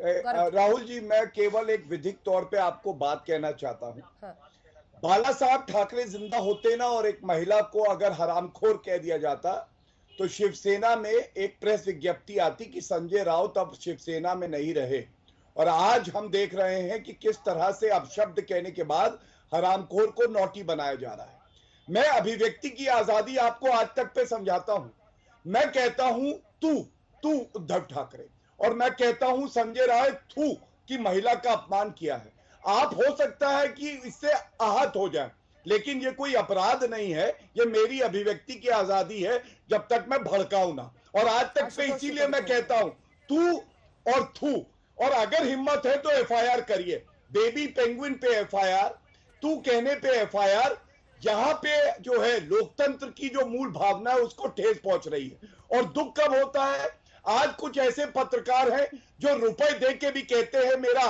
राहुल जी मैं केवल एक विधिक तौर पे आपको बात कहना चाहता हूँ। हाँ। बाला साहब ठाकरे ज़िंदा होते ना और एक महिला को अगर हरामखोर कह दिया जाता तो शिवसेना में एक प्रेस विज्ञप्ति आती कि संजय राउत अब शिवसेना में नहीं रहे। और आज हम देख रहे हैं कि किस तरह से अब शब्द कहने के बाद हरामखोर को नोटी बनाया जा रहा है। मैं अभिव्यक्ति की आज़ादी आपको आज तक पे समझाता हूँ। मैं कहता हूँ तू तू उद्धव ठाकरे। और मैं कहता हूँ संजय राय थू की महिला का अपमान किया है। आप हो सकता है कि इससे आहत हो जाए लेकिन ये कोई अपराध नहीं है ये मेरी अभिव्यक्ति की आज़ादी है जब तक मैं भड़काऊ ना। और आज तक पे इसीलिए मैं कहता हूँ तू और थू और अगर हिम्मत है तो एफआईआर करिए। बेबी पेंगुइन पे एफआईआर तू कहने पे एफआईआर यहाँ पे जो है लोकतंत्र की जो मूल भावना है उसको ठेस पहुँच रही है। और दुख कब होता है? आज कुछ ऐसे पत्रकार हैं जो रुपए दे के भी कहते हैं मेरा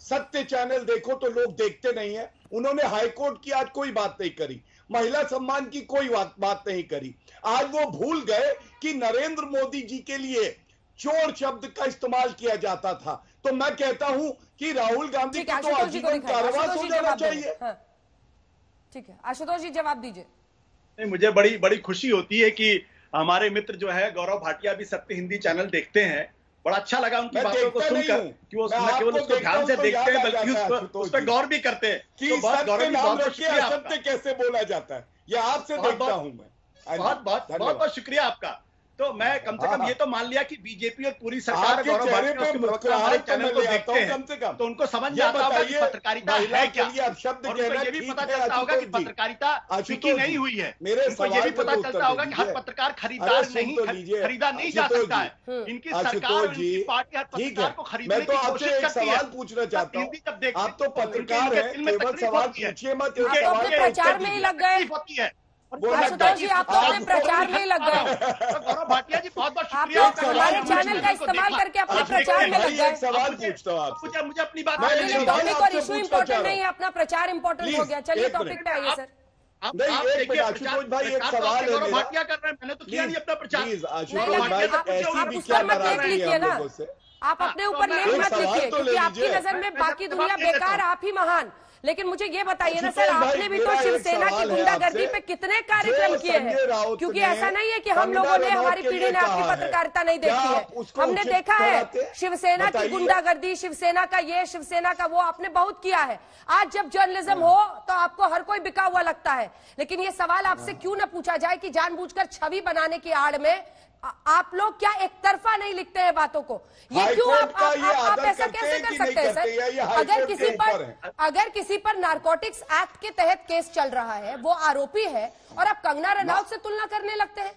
सत्य चैनल देखो तो लोग देखते नहीं है। उन्होंने हाईकोर्ट की आज कोई बात नहीं करी। महिला सम्मान की कोई बात बात नहीं करी। आज वो भूल गए कि नरेंद्र मोदी जी के लिए चोर शब्द का इस्तेमाल किया जाता था। तो मैं कहता हूँ कि राहुल गांधी ठीक है को तो आशुतोष जी आजीवन कारावास हो जाना जवाब चाहिए। दीजिए हाँ। ठीक है आशुतोष जी जवाब दीजिए। नहीं, मुझे बड़ी बड़ी खुशी होती है कि हमारे मित्र जो है गौरव भाटिया भी सत्य हिंदी चैनल देखते हैं। बड़ा अच्छा लगा उनकी बातों को सुनकर कि वो न केवल उसको ध्यान से तो देखते हैं बल्कि उस पर गौर भी करते हैं। कि तो बहुत गौरव बहुत कैसे बोला जाता है। ये आपसे देखता हूँ मैं। बहुत बहुत बहुत बहुत शुक्रिया आपका। तो मैं कम से कम हाँ। ये तो मान लिया कि बीजेपी और पूरी सरकार आपके गौरव चेहरे पे मुस्कुराहट हमारे तो चैनल को आता देखते हैं कम से कम। तो उनको समझ ये जाता होगा कि पत्रकारिता है क्या? शब्द और उनको ये भी पता चलता होगा कि पत्रकारिता टिकी नहीं हुई है। मेरे उनको ये भी पता चलता होगा कि हर पत्रकार खरीदार नहीं तो। खरीदा नहीं जा सकता है। इनकी सरकार और जी, इनकी पार्टी हर पत्रकार को खरीदने तो की कोशिश करती है। पूछना चाहता हूँ। आप तो पत्रकार हैं सवाल। पूछिए मत प्रचार में ही लग गए। होती है। आशुतोष जी, आप तो अपने प्रचार में लग गए। तो गौरव भाटिया जी बहुत बहुत शुक्रिया। तो हमारे चैनल का इस्तेमाल करके अपने प्रचार में लग गए। सवाल पूछता हूँ मुझे मुझे अपनी बात मैं आपके ये लिए सवाल टॉपिक और इशू इम्पोर्टेंट नहीं है अपना प्रचार इम्पोर्टेंट हो गया। चलिए टॉपिक पे आइए सर नहीं, आप एक मिनट, आशुतोष भाई, एक तो सवाल है मेरा। भाटिया कर रहे हैं मैंने तो किया नहीं अपना प्रचार। आशुतोष भाई ऐसी भी क्या मत नाराज़गी लेख है लिखिए ना। आप हाँ, अपने तो ऊपर लेख मत लिखिए तो ले क्योंकि आपकी नज़र में बाकी दुनिया बेकार आप ही महान। लेकिन मुझे ये बताइए ना सर आपने भी तो शिवसेना की गुंडागर्दी पे कितने कार्यक्रम किए हैं? क्योंकि ऐसा नहीं है कि हम लोगों ने हमारी पीढ़ी ने आपकी पत्रकारिता नहीं देखी है? हमने देखा है शिवसेना की गुंडागर्दी शिवसेना का ये शिवसेना का वो आपने बहुत किया है। आज जब जर्नलिज्म हो तो आपको हर कोई बिका हुआ लगता है। लेकिन ये सवाल आपसे क्यों ना पूछा जाए कि जानबूझकर छवि बनाने की आड़ में आप लोग क्या एक तरफा नहीं लिखते हैं बातों को? ये क्यों आप आप, ये आप, आप ऐसा कैसे कर सकते हैं सर? अगर किसी पर अगर किसी पर नारकोटिक्स एक्ट के तहत केस चल रहा है वो आरोपी है और आप कंगना रनौत से तुलना करने लगते हैं।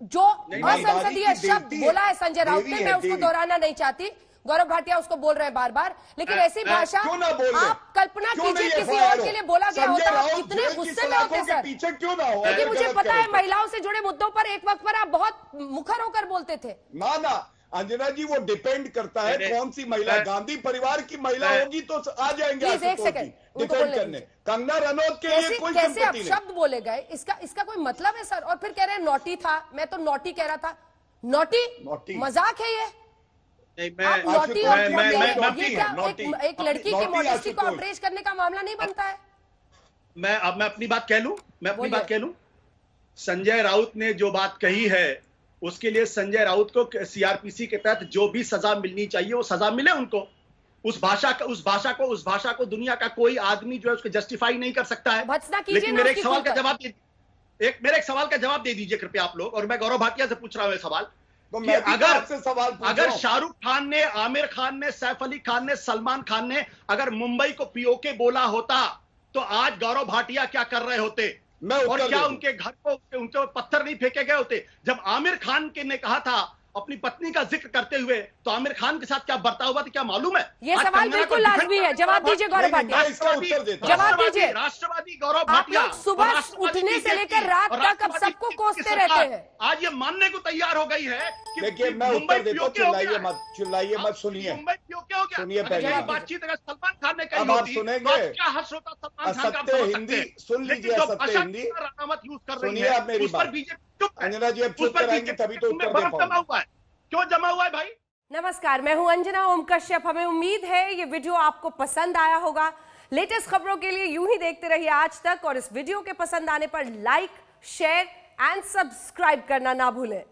जो असंसदीय शब्द बोला है संजय राउत ने मैं उसको दोहराना नहीं चाहती। गौरव भाटिया उसको बोल रहे हैं बार बार लेकिन ऐसी भाषा क्यों ना बोल रहे? आप कल्पना कीजिए किसी और के लिए बोला गया होता आप कितने की गुस्से में होते सर। क्यों ना हो? क्योंकि मुझे पता है तो? महिलाओं से जुड़े मुद्दों पर एक वक्त पर आप बहुत मुखर होकर बोलते थे। ना ना अंजना जी वो डिपेंड करता है कौन सी महिला गांधी परिवार की महिला होगी तो आ जाएँगे डिपेंड करने। कंगना रनौत के लिए कोई कैसे आप शब्द बोले गए? इसका इसका कोई मतलब है सर? और फिर कह रहे हैं नोटी था। मैं तो नोटी कह रहा था। नोटी? नॉटी। मज़ाक है ये। मैं। एक, लड़की की मॉडेस्टी को। अप्रेज करने का मामला नहीं बनता है? मैं अब मैं अपनी बात कह लूँ? मैं अपनी बात कह लूँ? संजय राउत ने जो बात कही है उसके लिए संजय राउत को सीआरपीसी के तहत जो भी सजा मिलनी चाहिए वो सजा मिले उनको। उस भाषा का उस भाषा को उस भाषा को दुनिया का कोई आदमी जो है उसको जस्टिफाई नहीं कर सकता है। लेकिन मेरे एक सवाल का जवाब एक मेरे एक सवाल का जवाब दे दीजिए कृपया आप लोग और मैं गौरव भाटिया से पूछ रहा हूँ सवाल। तो मैं अगर आपसे सवाल अगर शाहरुख खान ने आमिर खान ने सैफ अली खान ने सलमान खान ने अगर मुंबई को पीओके बोला होता तो आज गौरव भाटिया क्या कर रहे होते? मैं और क्या उनके घर को उनके पत्थर नहीं फेंके गए होते? जब आमिर खान के ने कहा था अपनी पत्नी का ज़िक्र करते हुए तो आमिर खान के साथ क्या बर्ताव हुआ था क्या मालूम है? ये सवाल बिल्कुल लाजमी है। जवाब दीजिए गौरव भाटिया। जवाब दीजिए। राष्ट्रवादी गौरव भाटिया। सुबह उठने से लेकर रात तक अब सबको कोसते रहते हैं। आज ये मानने को तैयार हो गई है देखिए मैं उत्तर देता हूँ चिल्लाइए मत चिल्लाइए मत सुनिए। सुनिए पहले। बातचीत अगर सलमान खान ने कही होती सुनेंगे? तो क्या हर्ष होता सलमान खान का हिंदी सुन लीजिए भाषा हिंदी। यूज़ कर रही सुनिए है आप मेरी उस पर। बीजेपी अंजना जी अब चुप पर कराएँगे तभी तो उत्तर दे पाओगे जमा हुआ है। क्यों जमा हुआ है भाई? नमस्कार मैं हूँ अंजना ओम कश्यप हमें उम्मीद है ये वीडियो आपको पसंद आया होगा। लेटेस्ट खबरों के लिए यूँ ही देखते रहिए आज तक और इस वीडियो के पसंद आने पर लाइक शेयर एंड सब्सक्राइब करना ना भूलें।